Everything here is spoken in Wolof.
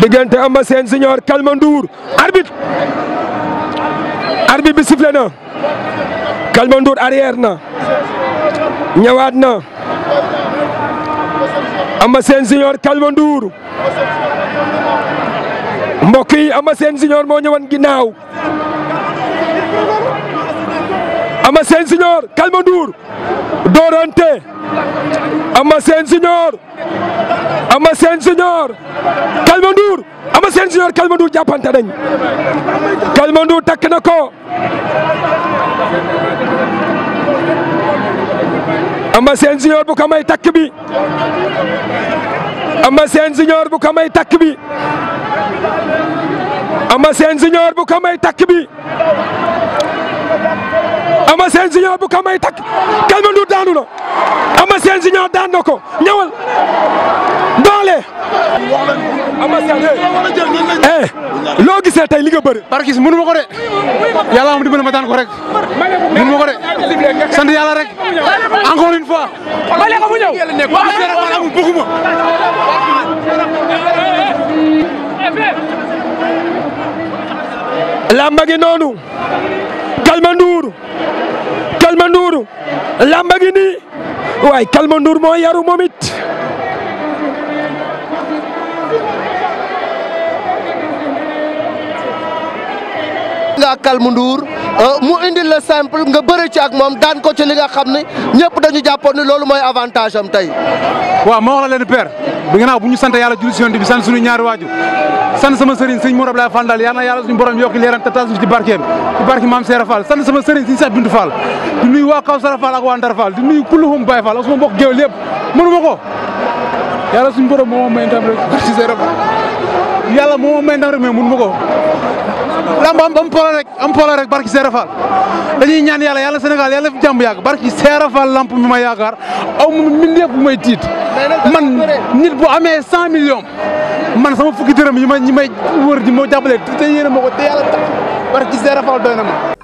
diggante Eumeu Sène Junior Calme Ndour arbitre arbitre bi sifflé na Calme Ndour arrière na ñëwaat na Eumeu Sène Junior Calme Ndour mbokk yi Eumeu Sène Junior moo ñëwoon ginnaaw Ama Sène Junior Calme Ndour doorante Ama Sène Junior Ama Sène Junior Calme Ndour Ama Sène Junior Calme Ndour jàppante nañ Calme Ndour takk na ko Ama Sène Junior bu ko may takk bi Ama Sène Junior bu ko may takk bi Ama Sène Junior bu ko may takk bi Ama Sène Junior bu ko may takk Calme Ndour daanu na Ama Sène Junior daan na ko ñëwal doole. Ama Sène eh loo gisee tey li nga bëri. barki si mënu ma ko de yàlla am dimbali ma daan ko rek mënu ma ko de sant yàlla rek encore une fois. bale ko mu ñëw wax dara man amul bëgguma lamba gi noonu Calme Ndour Calme Ndour lamba gi nii waaye Calme Ndour moo yaru moom it nga ak Calme Ndour euh, mu indil la simple nga bëre ci ak moom daan ko ci li nga xam ne ñëpp dañu jàppoon ni loolu mooy avantage am tey. waaw ma wax la leen père bi nga naaw bu ñu sant yàlla julli si yonent bi sant suñu ñaari waaju sant sama sëriñ sëñ Mour Abdoulaye Fall daal yal na yàlla suñu borom yokk leeram te taas ci barkeem ci barke maam Seera Fall sant sama sëriñ sëñ Cheikh Bintou Fall di nuyu waa Kawsara Fall ak waa Ndar Fall di nuyu kulluhum Baye Fall ak sama mbokk géew lépp mënu ma ko yàlla suñu borom moo ma may ndam rek barki see rek yàlla moo ma may ndam rek mais mënu ma ko lamb am am polo rek am polo rek barki Seera Fall dañuy ñaan yàlla yàlla Sénégal yàlla fi jàmm yàgg barki Seera Fall lamp mi ma yaakaar aw ma mbindeef bu may tiit man nit bu amee cent millions man sama fukki dërëm yi ma ñi may wër di ma jàppale te yéene ma ko te yàlla tax barki Seera Fall doy na ma